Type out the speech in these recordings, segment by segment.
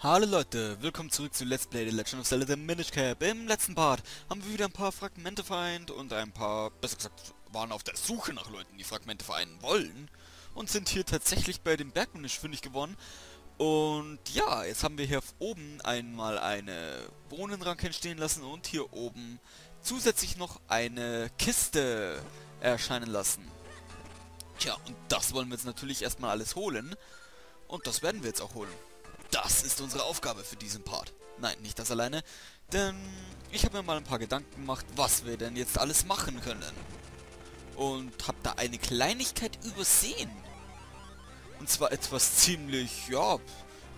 Hallo Leute, willkommen zurück zu Let's Play The Legend of Zelda The Minish Cap. Im letzten Part haben wir wieder ein paar Fragmente vereint und ein paar, besser gesagt, waren auf der Suche nach Leuten, die Fragmente vereinen wollen. Und sind hier tatsächlich bei dem Bergminisch fündig geworden. Und ja, jetzt haben wir hier oben einmal eine Bohnenranke entstehen lassen und hier oben zusätzlich noch eine Kiste erscheinen lassen. Tja, und das wollen wir jetzt natürlich erstmal alles holen. Und das werden wir jetzt auch holen. Das ist unsere Aufgabe für diesen Part. Nein, nicht das alleine, denn ich habe mir mal ein paar Gedanken gemacht, was wir denn jetzt alles machen können. Und habe da eine Kleinigkeit übersehen. Und zwar etwas ziemlich, ja,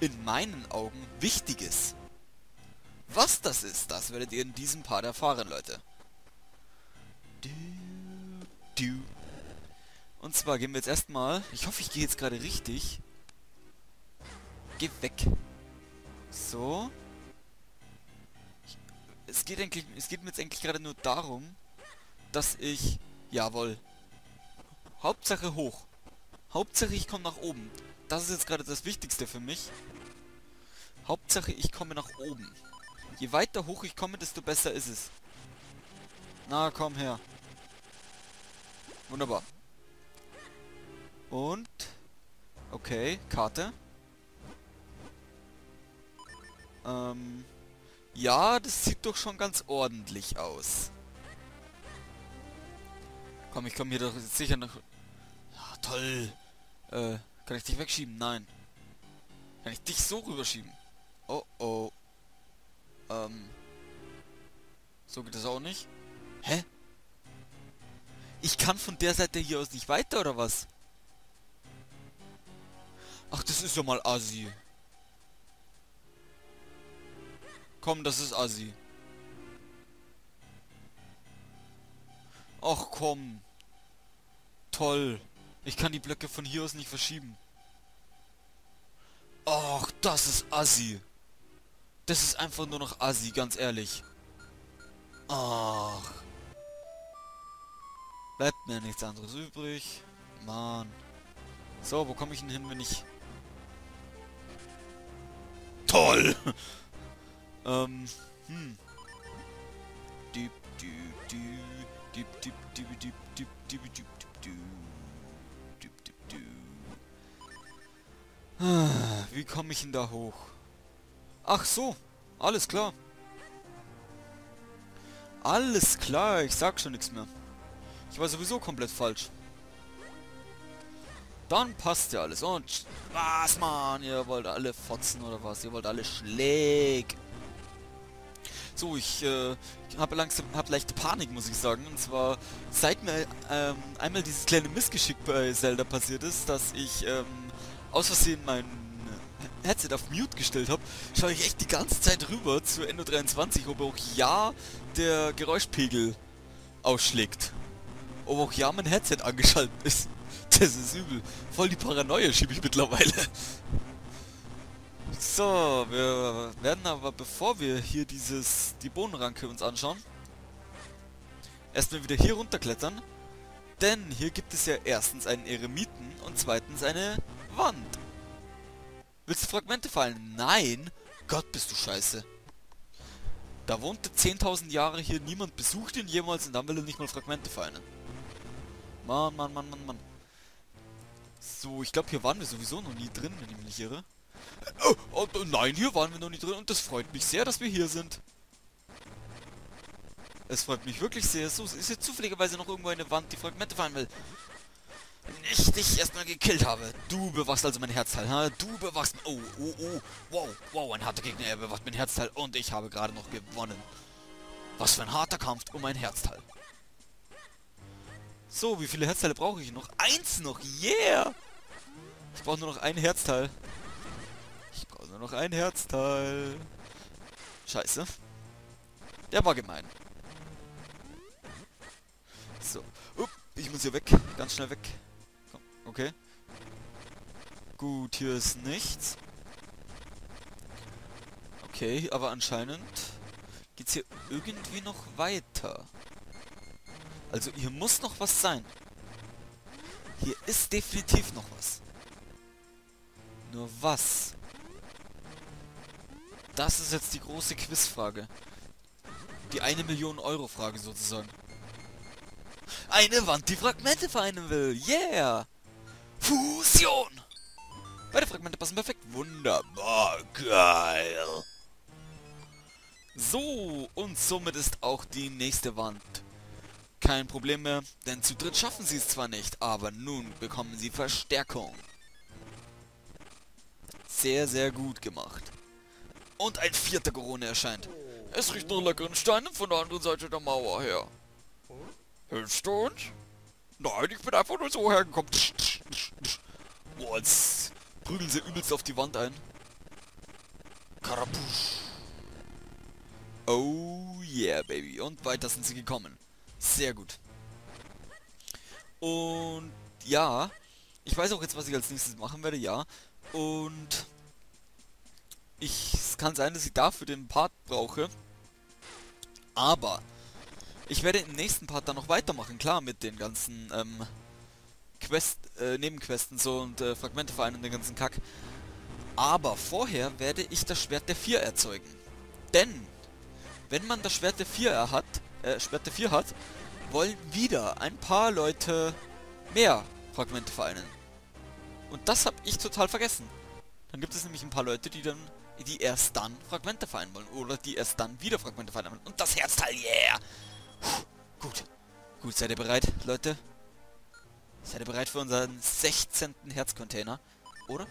in meinen Augen Wichtiges. Was das ist, das werdet ihr in diesem Part erfahren, Leute. Und zwar gehen wir jetzt erstmal, ich hoffe, ich gehe jetzt gerade richtig, Geh weg. So. Es geht eigentlich, es geht mir jetzt eigentlich gerade nur darum, dass ich, jawohl, Hauptsache hoch. Hauptsache ich komme nach oben. Das ist jetzt gerade das Wichtigste für mich. Hauptsache ich komme nach oben. Je weiter hoch ich komme, desto besser ist es. Na, komm her. Wunderbar. Und... Okay, Karte. Ähm, ja, das sieht doch schon ganz ordentlich aus. Komm, ich komme hier doch sicher noch... Ja, toll. Äh, kann ich dich wegschieben? Nein. Kann ich dich so rüberschieben? Oh, oh. Ähm. So geht das auch nicht. Hä? Ich kann von der Seite hier aus nicht weiter, oder was? Ach, das ist ja mal assi. Komm, das ist assi. Ach komm. Toll. Ich kann die Blöcke von hier aus nicht verschieben. Ach, das ist assi. Das ist einfach nur noch assi, ganz ehrlich. Ach. Bleibt mir nichts anderes übrig. Mann. So, wo komme ich denn hin, wenn ich... Toll! Ähm, hm. Dip, dip, dip, dip, dip, dip, dip, dip, dip, dip, dip, dip, dip, dip. Wie komme ich denn da hoch? Ach so, alles klar. Alles klar, ich sag schon nichts mehr. Ich war sowieso komplett falsch. Dann passt ja alles. Und was, Mann? Ihr wollt alle fotzen oder was? Ihr wollt alle Schläg. So, ich äh, habe langsam, habe leichte Panik, muss ich sagen. Und zwar, seit mir ähm, einmal dieses kleine Missgeschick bei Zelda passiert ist, dass ich ähm, aus Versehen mein Headset auf Mute gestellt habe, schaue ich echt die ganze Zeit rüber zu Endo 23, ob auch ja der Geräuschpegel ausschlägt. Ob auch ja mein Headset angeschaltet ist. Das ist übel. Voll die Paranoia schiebe ich mittlerweile. So, wir werden aber, bevor wir hier dieses die Bohnenranke uns anschauen, erstmal wieder hier runterklettern. Denn hier gibt es ja erstens einen Eremiten und zweitens eine Wand. Willst du Fragmente fallen? Nein! Gott, bist du scheiße. Da wohnte 10.000 Jahre hier niemand, besucht ihn jemals und dann will er nicht mal Fragmente fallen. Mann, Mann, Mann, Mann, Mann. So, ich glaube, hier waren wir sowieso noch nie drin, wenn ich mich irre. Oh, oh, nein, hier waren wir noch nicht drin und das freut mich sehr, dass wir hier sind. Es freut mich wirklich sehr. So, ist jetzt zufälligerweise noch irgendwo eine Wand, die Fragmente fallen will. Ich dich erstmal gekillt habe. Du bewachst also mein Herzteil, ha? Du bewachst... Oh, oh, oh. Wow, wow, ein harter Gegner. Er bewacht mein Herzteil und ich habe gerade noch gewonnen. Was für ein harter Kampf um mein Herzteil. So, wie viele Herzteile brauche ich noch? Eins noch, yeah! Ich brauche nur noch ein Herzteil. Nur noch ein Herzteil. Scheiße. Der war gemein. So. Upp, ich muss hier weg. Ganz schnell weg. Komm, okay. Gut, hier ist nichts. Okay, aber anscheinend geht's hier irgendwie noch weiter. Also hier muss noch was sein. Hier ist definitiv noch was. Nur was? Das ist jetzt die große Quizfrage. Die eine Million Euro Frage sozusagen. Eine Wand, die Fragmente vereinen will. Yeah! Fusion! Beide Fragmente passen perfekt. Wunderbar, geil. So, und somit ist auch die nächste Wand. Kein Problem mehr, denn zu dritt schaffen sie es zwar nicht, aber nun bekommen sie Verstärkung. Sehr, sehr gut gemacht. Und ein vierter Gorone erscheint. Es riecht nach leckeren Steinen von der anderen Seite der Mauer her. Hilfst du uns? Nein, ich bin einfach nur so hergekommen. Boah, jetzt prügeln sie übelst auf die Wand ein. Karabusch. Oh yeah, Baby. Und weiter sind sie gekommen. Sehr gut. Und ja, ich weiß auch jetzt, was ich als nächstes machen werde, ja. Und ich, es kann sein, dass ich dafür den Part brauche. Aber ich werde im nächsten Part dann noch weitermachen, klar, mit den ganzen ähm, Quest, äh, Nebenquesten so und äh, Fragmente vereinen und den ganzen Kack. Aber vorher werde ich das Schwert der 4 erzeugen. Denn, wenn man das Schwert der 4 hat, äh, Schwert der 4 hat, wollen wieder ein paar Leute mehr Fragmente vereinen. Und das habe ich total vergessen. Dann gibt es nämlich ein paar Leute, die dann, die erst dann Fragmente vereinen wollen. Oder die erst dann wieder Fragmente vereinen wollen. Und das Herzteil, yeah! Puh, gut. Gut, seid ihr bereit, Leute? Seid ihr bereit für unseren 16. Herzcontainer? Oder?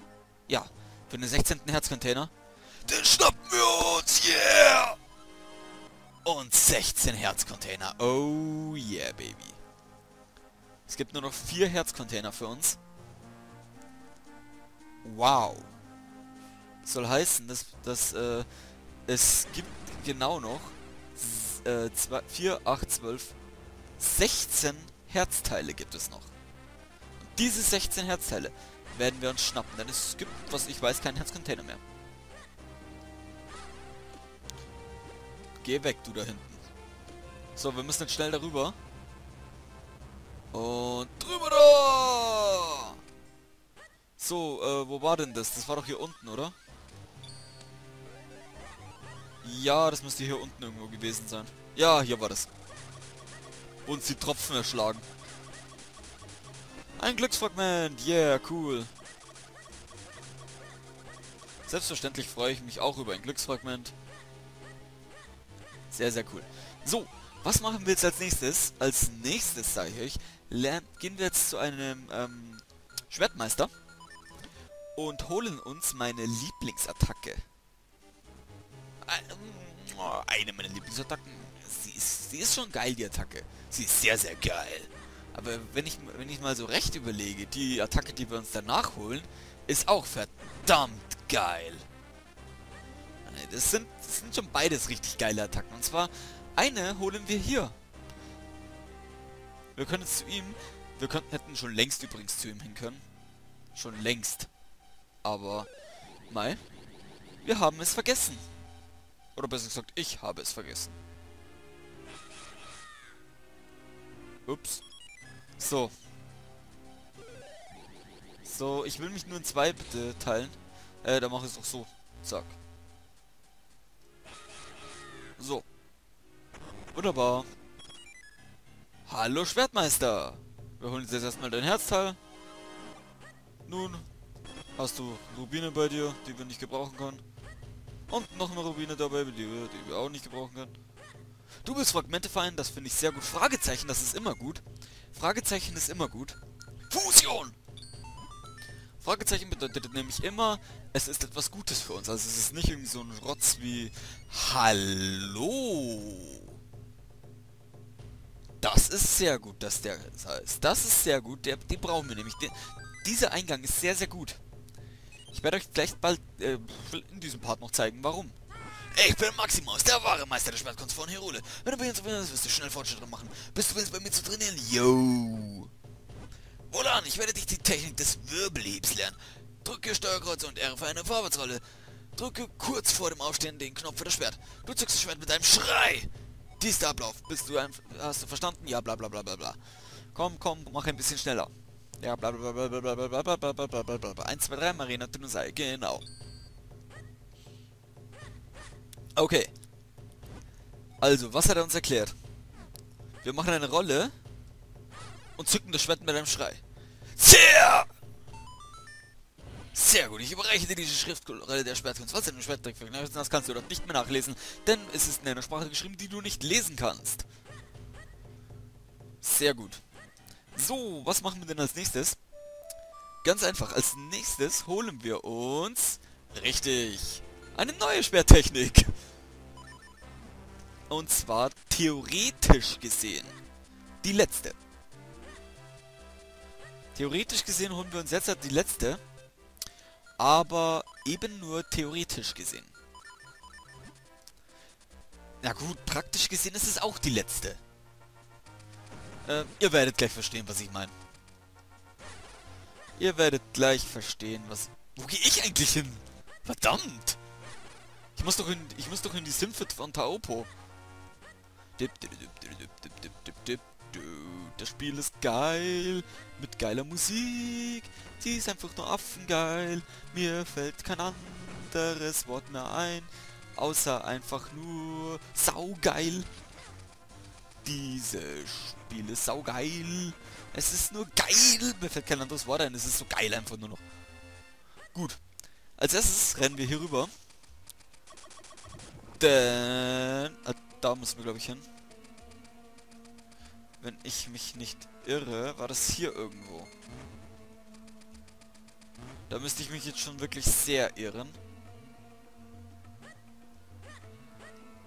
Ja, für den 16. Herzcontainer. Den schnappen wir uns, yeah! Und 16 Herzcontainer. Oh yeah, Baby. Es gibt nur noch vier Herzcontainer für uns. Wow. Soll heißen, dass, dass äh, es gibt genau noch äh, 2, 4, 8, 12, 16 Herzteile gibt es noch. Und diese 16 Herzteile werden wir uns schnappen, denn es gibt, was ich weiß, keinen Herzcontainer mehr. Geh weg, du da hinten. So, wir müssen jetzt schnell darüber. Und drüber da! So, äh, wo war denn das? Das war doch hier unten, oder? Ja, das müsste hier unten irgendwo gewesen sein. Ja, hier war das. Wo uns die Tropfen erschlagen. Ein Glücksfragment! Yeah, cool. Selbstverständlich freue ich mich auch über ein Glücksfragment. Sehr, sehr cool. So, was machen wir jetzt als nächstes? Als nächstes, sage ich euch, gehen wir jetzt zu einem ähm, Schwertmeister und holen uns meine Lieblingsattacke. Eine meiner Lieblingsattacken. Sie ist, sie ist schon geil, die Attacke. Sie ist sehr, sehr geil. Aber wenn ich, wenn ich mal so recht überlege, die Attacke, die wir uns danach holen, ist auch verdammt geil. Das sind, das sind schon beides richtig geile Attacken. Und zwar, eine holen wir hier. Wir können zu ihm... Wir könnten, hätten schon längst übrigens zu ihm hin können. Schon längst. Aber, Mai, wir haben es vergessen. Oder besser gesagt, ich habe es vergessen. Ups. So. So, ich will mich nur in zwei bitte teilen. Äh, dann mache ich es auch so. Zack. So. Wunderbar. Hallo Schwertmeister. Wir holen jetzt erstmal dein Herzteil. Nun, hast du Rubine bei dir, die wir nicht gebrauchen können. Und noch eine Rubine dabei, die wir, die wir auch nicht gebrauchen können. Du willst Fragmente fallen, das finde ich sehr gut. Fragezeichen, das ist immer gut. Fragezeichen ist immer gut. Fusion! Fragezeichen bedeutet nämlich immer, es ist etwas Gutes für uns. Also es ist nicht irgendwie so ein Rotz wie Hallo. Das ist sehr gut, dass der das heißt. Das ist sehr gut, der, den brauchen wir nämlich. Den, dieser Eingang ist sehr, sehr gut. Ich werde euch gleich bald äh, in diesem Part noch zeigen, warum. Ich bin Maximus, der wahre Meister der Schwertkunst von Hyrule. Wenn du bei uns willst, wirst du schnell Fortschritte machen. Bist du willst, bei mir zu trainieren? Yo! Wohlan, ich werde dich die Technik des Wirbelhebs lernen. Drücke Steuerkreuz und R für eine Vorwärtsrolle. Drücke kurz vor dem Aufstehen den Knopf für das Schwert. Du zückst das Schwert mit einem Schrei. Dies der Ablauf. Bist du ein... Hast du verstanden? Ja, bla bla bla bla bla. Komm, komm, mach ein bisschen schneller. Ja, bla bla bla bla bla bla bla bla bla bla bla bla bla 1, 2, 3, Marina Dinosaurier, genau. Okay. Also, was hat er uns erklärt? Wir machen eine Rolle und zücken das Schwert mit einem Schrei. Sehr! Sehr gut, ich überreiche dir diese Schriftrolle der Schwertkunst. Was in dem Schwerttrick verknüpft das kannst du dort nicht mehr nachlesen, denn es ist in einer Sprache geschrieben, die du nicht lesen kannst. Sehr gut. So, was machen wir denn als nächstes? Ganz einfach, als nächstes holen wir uns... Richtig. Eine neue Schwerttechnik. Und zwar theoretisch gesehen. Die letzte. Theoretisch gesehen holen wir uns jetzt die letzte. Aber eben nur theoretisch gesehen. Na gut, praktisch gesehen ist es auch die letzte. Äh, ihr werdet gleich verstehen, was ich meine. Ihr werdet gleich verstehen, was... Wo gehe ich eigentlich hin? Verdammt! Ich muss doch in, ich muss doch in die Symphony von Taopo. Das Spiel ist geil, mit geiler Musik. Die ist einfach nur affengeil. Mir fällt kein anderes Wort mehr ein, außer einfach nur saugeil. Dieses Spiel ist saugeil. Es ist nur geil. Mir fällt kein anderes Wort ein. Es ist so geil einfach nur noch. Gut. Als erstes rennen wir hier rüber. Denn... Äh, da müssen wir, glaube ich, hin. Wenn ich mich nicht irre, war das hier irgendwo. Da müsste ich mich jetzt schon wirklich sehr irren.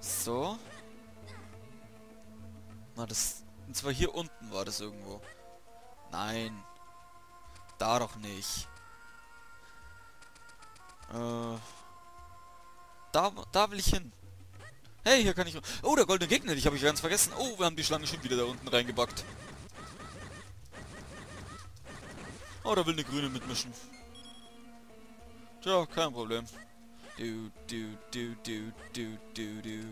So. Na, das... Und zwar hier unten war das irgendwo. Nein. Da doch nicht. Äh... Da, da will ich hin. Hey, hier kann ich... Oh, der goldene Gegner, ich habe ich ganz vergessen. Oh, wir haben die Schlange schon wieder da unten reingebackt. Oh, da will eine grüne mitmischen. Tja, kein Problem. Du, du, du, du, du, du, du.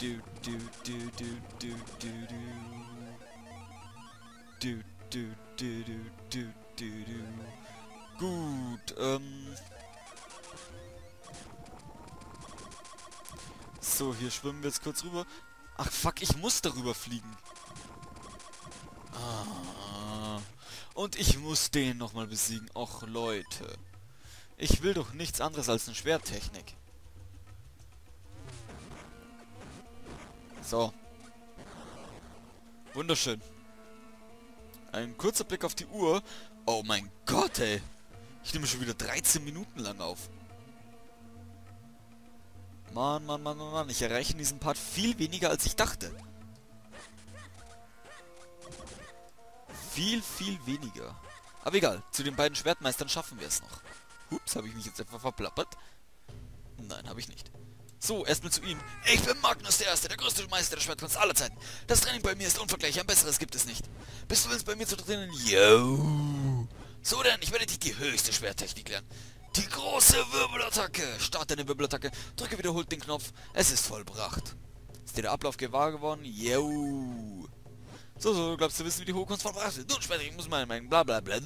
Du, du, du, du, du, du. Du, du, du, du, du, du, du. Gut, ähm... So, hier schwimmen wir jetzt kurz rüber. Ach, fuck, ich muss darüber fliegen. Ah. Und ich muss den nochmal besiegen. Och, Leute. Ich will doch nichts anderes als eine Schwerttechnik. So. Wunderschön. Ein kurzer Blick auf die Uhr. Oh mein Gott, ey. Ich nehme schon wieder 13 Minuten lang auf. Mann, Mann, Mann, Mann, Mann. Ich erreiche in diesem Part viel weniger, als ich dachte. Viel, viel weniger. Aber egal, zu den beiden Schwertmeistern schaffen wir es noch. Ups, habe ich mich jetzt etwa verplappert? Nein, habe ich nicht. So, erstmal zu ihm. Ich bin Magnus der Erste, der größte Meister der Schwertkunst aller Zeiten. Das Training bei mir ist unvergleichlich, ein besseres gibt es nicht. Bist du willst bei mir zu trainieren? Yo! So denn, ich werde dich die höchste Schwerttechnik lernen. Die große Wirbelattacke. Starte eine Wirbelattacke. Drücke wiederholt den Knopf. Es ist vollbracht. Ist dir der Ablauf gewahr geworden? Yo. So, so, glaubst du wissen, wie die Hochkunst vollbracht wird? Nun, später, ich muss mal mein bla bla bla.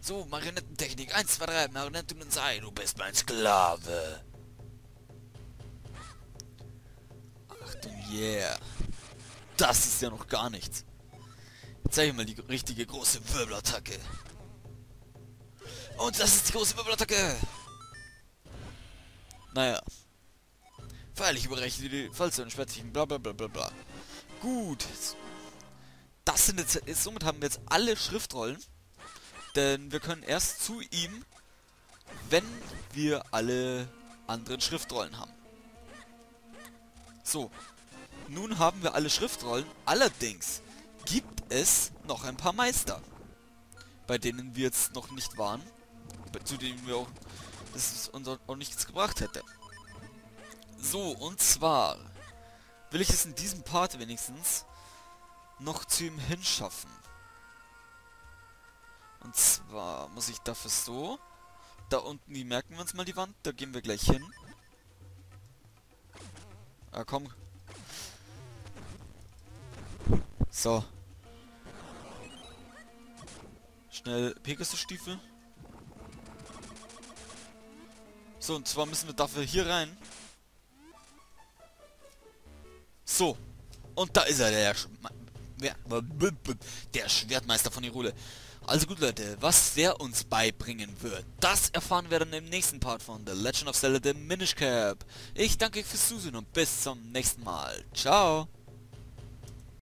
So, Marionettentechnik. 1, 2, 3, Marionetten und sei, du bist mein Sklave. Achtung, yeah. Das ist ja noch gar nichts. Jetzt zeige ich mal die richtige große Wirbelattacke. Und das ist die große Wirbelattacke. Naja. Feierlich überrechne die Falze und Schwertchen, bla bla bla bla bla. Gut. Das sind jetzt, somit haben wir jetzt alle Schriftrollen. Denn wir können erst zu ihm, wenn wir alle anderen Schriftrollen haben. So. Nun haben wir alle Schriftrollen. Allerdings gibt es noch ein paar Meister. Bei denen wir jetzt noch nicht waren zu dem wir auch das uns auch nichts gebracht hätte. So, und zwar will ich es in diesem Part wenigstens noch zu ihm hinschaffen. Und zwar muss ich dafür so. Da unten, die merken wir uns mal die Wand. Da gehen wir gleich hin. Ah, komm. So. Schnell Pegasus-Stiefel. So, und zwar müssen wir dafür hier rein. So. Und da ist er, der, Sch der Schwertmeister von Irule. Also gut Leute, was der uns beibringen wird, das erfahren wir dann im nächsten Part von The Legend of Zelda The Minish Cap. Ich danke euch fürs Zusehen und bis zum nächsten Mal. Ciao.